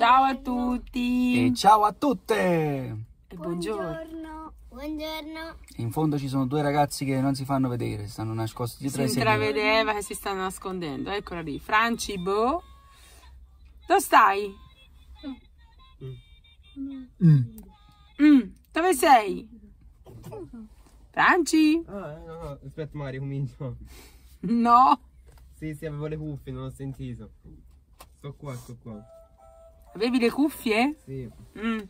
Ciao a tutte! E buongiorno. Buongiorno. Buongiorno. In fondo ci sono due ragazzi che non si fanno vedere, stanno nascosti Si dietro ai sedili. intravedeva che si stanno nascondendo. Eccola lì. Franci, boh. Dove stai? Mm, Dove sei? Franci? Ah, no, no, aspetta Mario, comincio. No. Sì, sì, avevo le cuffie, non ho sentito. Sto qua, sto qua. Avevi le cuffie? Sì. Mm.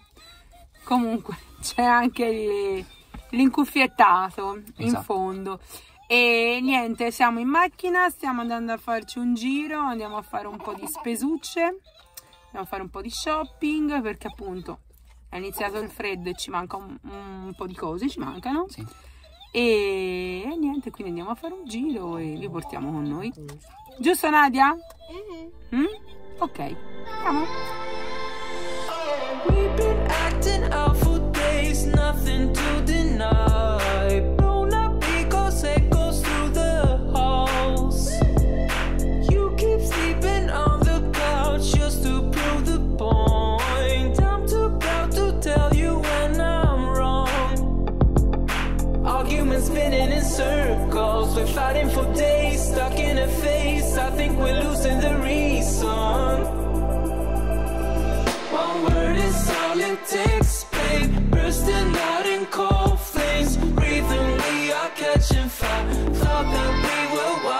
Comunque c'è anche l'incuffiettato in Esatto. fondo. E niente, siamo in macchina, stiamo andando a farci un giro, andiamo a fare un po' di spesucce, andiamo a fare un po' di shopping perché appunto è iniziato il freddo e ci manca un, un po' di cose, ci mancano. Sì. E, e niente, quindi andiamo a fare un giro e li portiamo con noi. Giusto Nadia? Mm? Ok, andiamo. We've been acting out for days, nothing to deny. Blown up because echoes through the halls. You keep sleeping on the couch just to prove the point. I'm too proud to tell you when I'm wrong. Arguments spinning in circles, we're fighting for days, stuck in a phase. I think we're losing the reason. One word all it takes, babe. Bursting out in cold flames. Breathing, we are catching fire. Thought that we were wiser.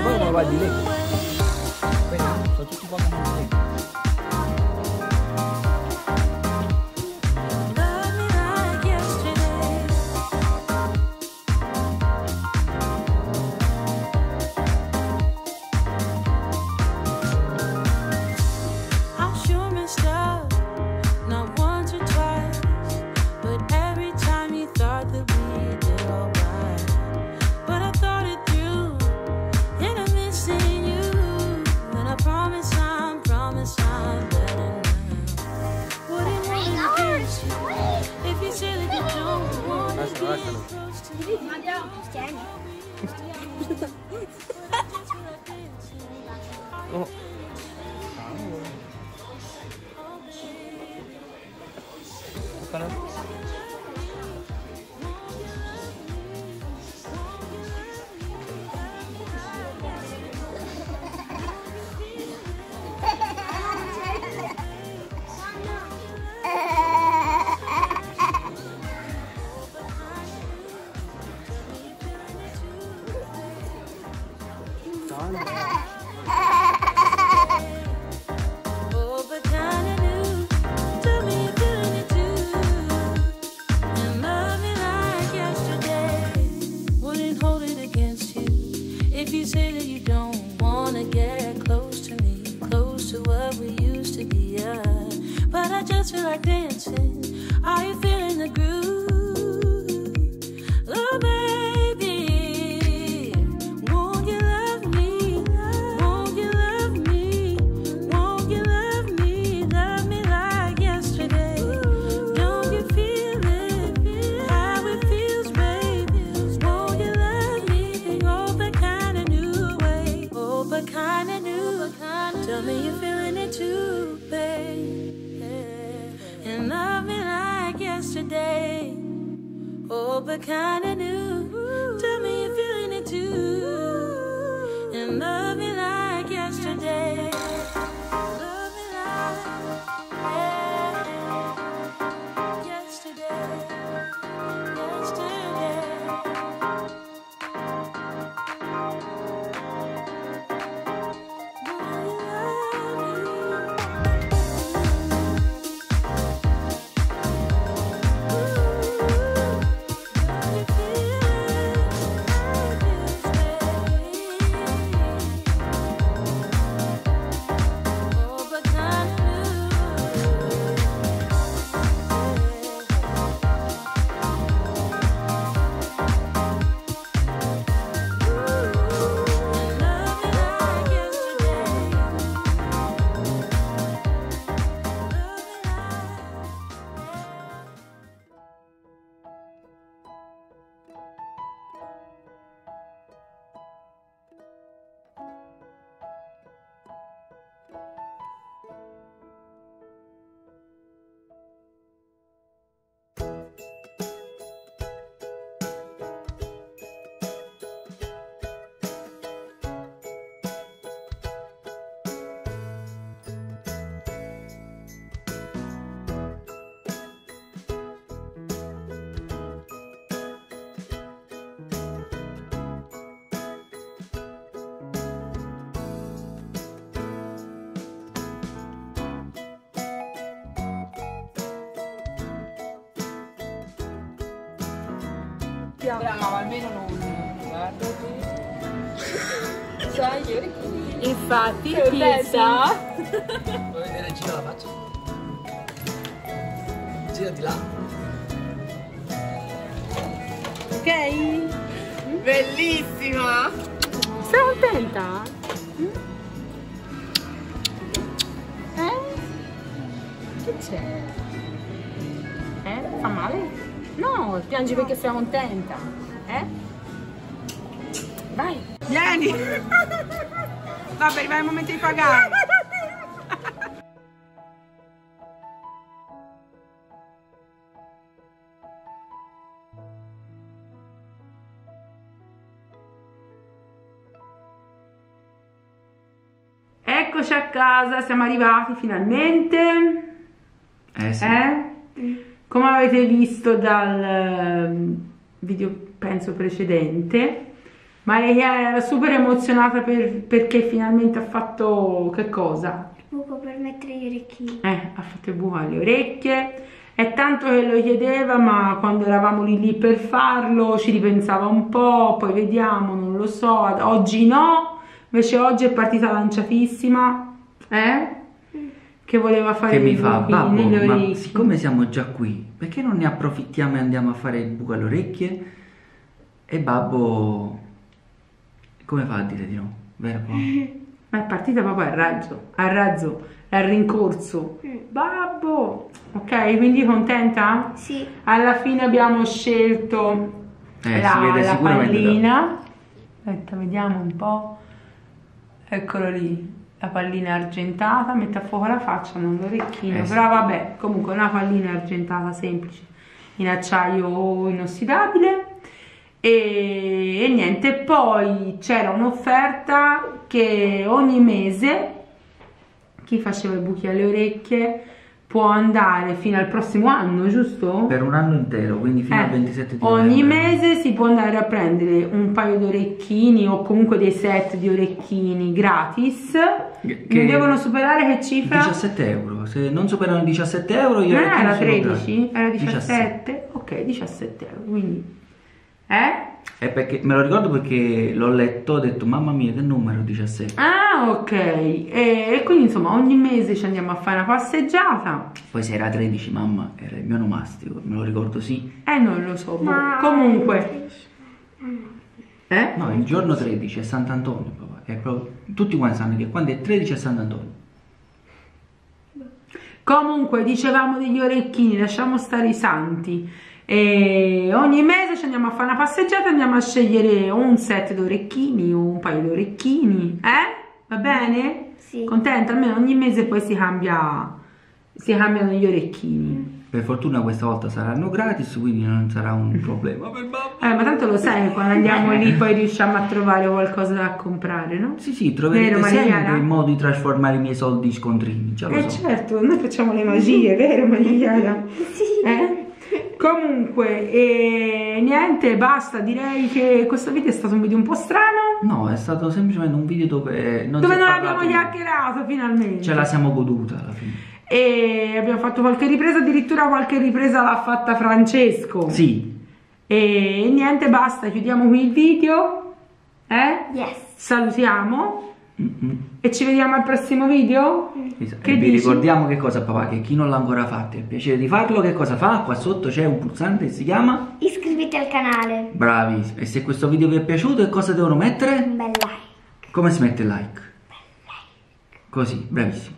Bagaimana nak buat delay? Apa yang nak? Satu tu buat. Center. Darn but kinda knew. doppia. Brava, almeno non guarda. Sai, io Infatti, pizza. Vuoi vedere in giro la faccia? Girati là. Ok? Bellissima! Sei contenta? Eh? Che c'è? Eh? Fa male? No, piangi perché sei contenta. Eh? Vai. Vieni. Vabbè, arriva il momento di pagare. Eccoci a casa, siamo arrivati finalmente. Eh sì. Eh? come avete visto dal ehm, video penso precedente Maria era super emozionata per, perché finalmente ha fatto che cosa? buco per mettere gli orecchini eh, ha fatto il buco alle orecchie è tanto che lo chiedeva ma quando eravamo lì lì per farlo ci ripensava un po' poi vediamo, non lo so oggi no invece oggi è partita lanciatissima eh? Che voleva fare Che mi fa, babbo, ma siccome siamo già qui, perché non ne approfittiamo e andiamo a fare il buco alle orecchie? E babbo, come fa a dire di no? Vero? Ma è partita proprio a raggio, a razzo, a rincorso. Babbo! Ok, quindi contenta? Sì. Alla fine abbiamo scelto Eh, la, si vede la sicuramente da- pallina. Aspetta, vediamo un po'. Eccolo lì, la pallina argentata. Mette a fuoco la faccia, non l'orecchino. Eh sì. Però vabbè, comunque una pallina argentata semplice, in acciaio inossidabile. E, e niente, poi c'era un'offerta che ogni mese chi faceva i buchi alle orecchie può andare fino al prossimo anno, giusto? Per un anno intero, quindi fino Eh, al 27 di ogni novembre. mese si può andare a prendere un paio di orecchini o comunque dei set di orecchini gratis. Che- Non devono superare che cifra? 17 euro, se non superano i 17 euro io Non era sono 13? gratis. Era 17? Ok, 17 euro, quindi... Eh? È perché, me lo ricordo perché l'ho letto, ho detto mamma mia che numero 17. Ah, ok. E, e quindi insomma ogni mese ci andiamo a fare una passeggiata. Poi se era 13 mamma era il mio onomastico, me lo ricordo sì. Eh, non lo so. boh. Ma- Comunque. Eh? No, il giorno 13 è Sant'Antonio papà. È proprio- tutti quanti sanno che quando è 13 è Sant'Antonio. Comunque dicevamo degli orecchini, lasciamo stare i santi. E ogni mese ci andiamo a fare una passeggiata e andiamo a scegliere o un set di orecchini o un paio di orecchini. Eh? Va bene? Sì. Contenta? Almeno ogni mese poi si cambia. Si cambiano gli orecchini. Per fortuna questa volta saranno gratis, quindi non sarà un problema per babbo. Eh, ma tanto lo sai che quando andiamo lì poi riusciamo a trovare qualcosa da comprare, no? Sì, sì, troverete Vero, sempre il modo di trasformare i miei soldi in scontrini, già lo Eh so. certo, noi facciamo le magie, vero Maria Chiara? Eh? Comunque, e niente, basta, direi che questo video è stato un video un po' strano, No, è stato semplicemente un video dove non dove si è non abbiamo chiacchierato finalmente. Ce la siamo goduta alla fine. E abbiamo fatto qualche ripresa, addirittura qualche ripresa l'ha fatta Francesco. Sì, E niente, basta, chiudiamo qui il video. Eh? Yes. Salutiamo E ci vediamo al prossimo video. Esatto. Che e vi dici? ricordiamo che cosa papà, che chi non l'ha ancora fatto e ha piacere di farlo, che cosa fa? Qua sotto c'è un pulsante che si chiama Iscriviti al canale. Bravissimo. E se questo video vi è piaciuto, che cosa devono mettere? Un bel like. Come si mette il like? Così, bravissimo.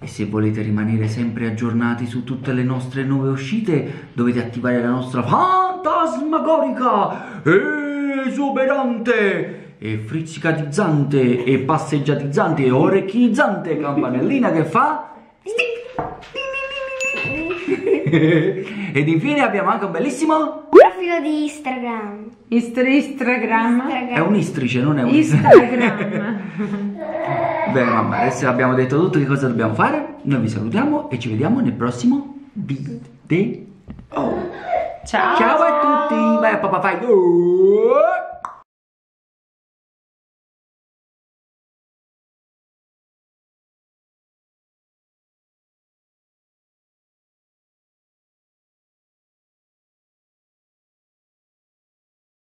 E se volete rimanere sempre aggiornati su tutte le nostre nuove uscite, dovete attivare la nostra fantasmagorica, esuberante e frizzicatizzante e passeggiatizzante e orecchizzante campanellina che fa... Ed infine abbiamo anche un bellissimo... Profilo di Instagram. Istra- Instagram. È un istrice, non è un Instagram. Bene mamma, adesso abbiamo detto tutto che cosa dobbiamo fare. Noi vi salutiamo e ci vediamo nel prossimo video. Ciao. Ciao a tutti! Vai a papà fai!